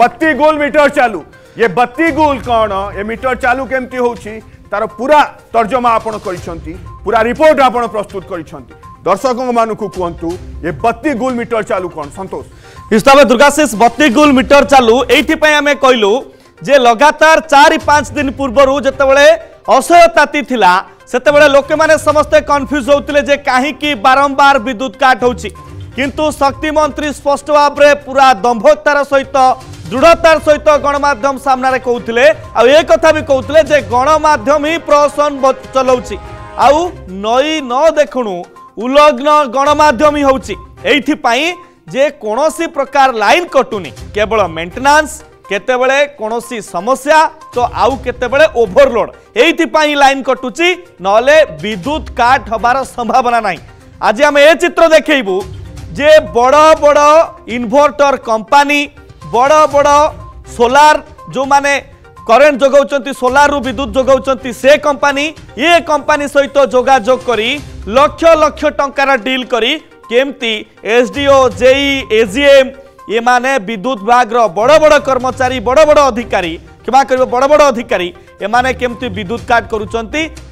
बत्ती गोल मीटर चालू ये बत्ती गोल कौन ये मीटर चालू केमती हो तार पूरा तर्जमा आपण पूरा रिपोर्ट आपण प्रस्तुत कर दर्शक मानू कहतु ये बत्ती गोल मीटर चालू कौन संतोष हिस्सा दुर्गाशीष बत्ती गोल मीटर चालू ये आम कहलु जे लगातार चार पांच दिन पूर्व जितेबाला असह्य ताती थिला सेतेबाला समस्ते कन्फ्यूज होउतिले जे बारंबार विद्युत काट होउची किंतु शक्ति मंत्री स्पष्ट भाव पूरा दंभोक्तार सहित দৃঢ়তার সহ গণমাধ্যম সামনে কৌলে আথা বি কৌলে যে গণমাধ্যম হি প্রশাসন চলাউছি আউ নই ন দেখুণু উলগ্ন গণমাধ্যম হচ্ছে এইপাই যে কোণী প্রকার লাইন কটুনি কেবল মেটেনান্স কেতবে কোণী সমস্যা তো আউ কেতবে ওভরলোড এইপাই লাইন কটুচি নলে বিদ্যুৎ কাট হবার সম্ভাবনা নাই আজ আমি এ চিত্র দেখবু যে বড় বড় ইনভর্টর কোম্পানি বড় বড় সোলার যে করেন্ট যোগাউন সোলারু বিদ্যুৎ যোগাউন সে কোম্পানি ইয়ে কোম্পানি সহিত যোগাযোগ করে লক্ষ লক্ষ টঙ্কার ডিল করে কেমতি এসডিও জেই এজিএম এমানে বিদ্যুৎ বিভাগর বড় বড় কর্মচারী বড় বড় অধিকারী ক্ষমা করবে বড় বড় অধিকারী এমানে কেমতি বিদ্যুৎ কাট করুচার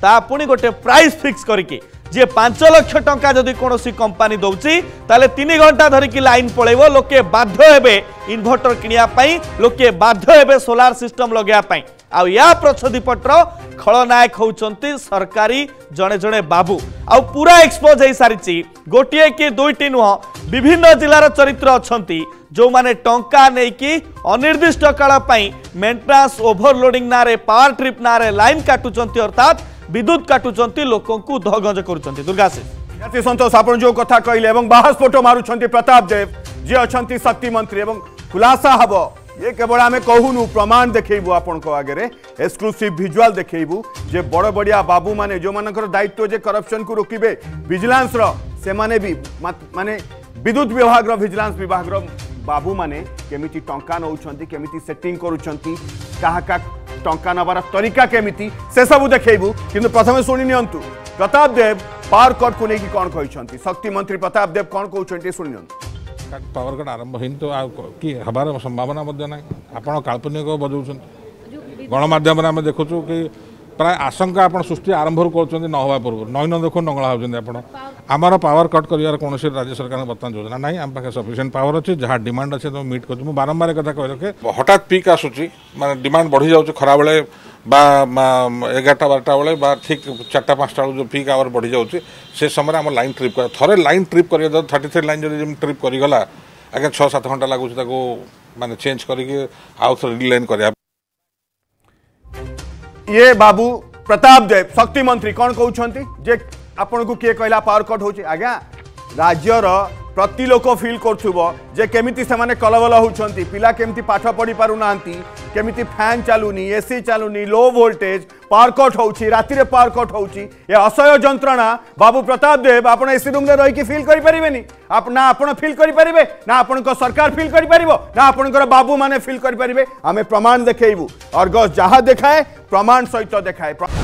তা পুঁ গোটে প্রাইস ফিক্স করিকি যে পাঁচ লক্ষ টঙ্কা যদি কোণী কোম্পানি দৌছি তাহলে তিন ঘন্টা ধরিকি লাইন পলাইব লোকে বাধ্য হবে ইনভর্টর কিনা লোকে বাধ্য হবে সোলার সিস্টম লগাইয়া ଆଉ ୟା ପ୍ରଚ୍ଛଦିପଟର ଖଳନାୟକ ହେଉଛନ୍ତି ସରକାରୀ ଜଣେ ଜଣେ ବାବୁ ଆଉ ପୁରା ଏକ୍ସପୋଜ୍ ହେଇସାରିଛି ଗୋଟିଏ କି ଦୁଇଟି ନୁହଁ ବିଭିନ୍ନ ଜିଲ୍ଲାର ଚରିତ୍ର ଅଛନ୍ତି ଯେଉଁମାନେ ଟଙ୍କା ନେଇକି ଅନିର୍ଦ୍ଦିଷ୍ଟ କାଳ ପାଇଁ ମେଣ୍ଟେନାନ୍ସ ଓଭରଲୋଡ଼ିଂ ନାଁରେ ପାୱାର ଟ୍ରିପ୍ ନାଁରେ ଲାଇନ୍ କାଟୁଛନ୍ତି ଅର୍ଥାତ୍ विद्युत काटुंट लोक दहगंज कर सतोष आप जो कथ कह बाहस्फोट मारूँ प्रताप देव जी अच्छा शक्ति मंत्री और खुलासा हम ये केवल आम कहूनु प्रमाण देखू आपण आगे एक्सक्लूसीव भिजुआल देखू जे बड़ बड़िया बाबू मैंने जो मान दायित्व जे करप्शन को रोकवे भिजिलांस से माने भी माने विद्युत विभाग भिजिलांस विभाग बाबू मैंने केमी टा नौ केमी सेटिंग करा টঙ্কা নেবার তরিকা কেমিতি সেসবু দেখবু কিন্তু প্রথমে শুনি নিয়ন্তু প্রতাপ দেব পাওয়ার কটকু নেই কণ কিন্তু শক্তি মন্ত্রী প্রতাপ দেব কণ কৌন শুনি নিয়ন্তু পাওয়ার কট আরম্ভ হয়নি তো কি হবার সম্ভাবনা মধ্যে না আপনার কাল্পনিক বজাউছেন গণমাধ্যমে আমি দেখুছু কি প্রায় আশঙ্কা আপনার সৃষ্টি আরম্ভ করছেন নহবা পূর্ব নইন দেখু নঙ্গলা হচ্ছেন আপনার আমার পাওয়ার কট করার কোণী রাজ্য সরকার বর্তমান যোজনা নাই আমার পাখে সফিসিয়েন্ট পাওয়ার অছে যা ডিমান্ড আছে তুমি মিট করছি বারম্বার কথা কে রখে হঠাৎ পিক আসুচি মানে ডিমান্ড বড় যাচ্ছে বেড়ে বা এগারটা বারটা বেড়ে বা ঠিক চারটা পাঁচটা বেড়ে যে পিক আওয়ার বড় যাচ্ছে সে সময় আমার লাইন ট্রিপ করা থরে লাইন ট্রিপ করি থার্টি থ্রি লাইন যদি ট্রিপ করিগলা আগে ছ সাত ঘন্টা লাগুছে তাকে মানে চেঞ্জ করি আউ থরে রিলাইন করা ये बाबू प्रताप देव शक्ति मंत्री कौन कहते जे आपन को किए कहला पावर कट हो आज्ञा राज्यर प्रति लोक फिल करमी से कलबल होती पिला केमी पाठ पढ़ी पार ना केमी फैन चलूनी एसी चलूनी लो वोल्टेज पारकट हो राति पारकट हो असह्य जंत्रणा बाबू प्रताप देव आप एसी रूम रही फिल करें ना आप फिल करेंगे ना आप सरकार फिल कर बाबू मैंने फिल करेंगे आम प्रमाण देखेबू अर्गस जहाँ देखाए प्रमाण सहित देखाए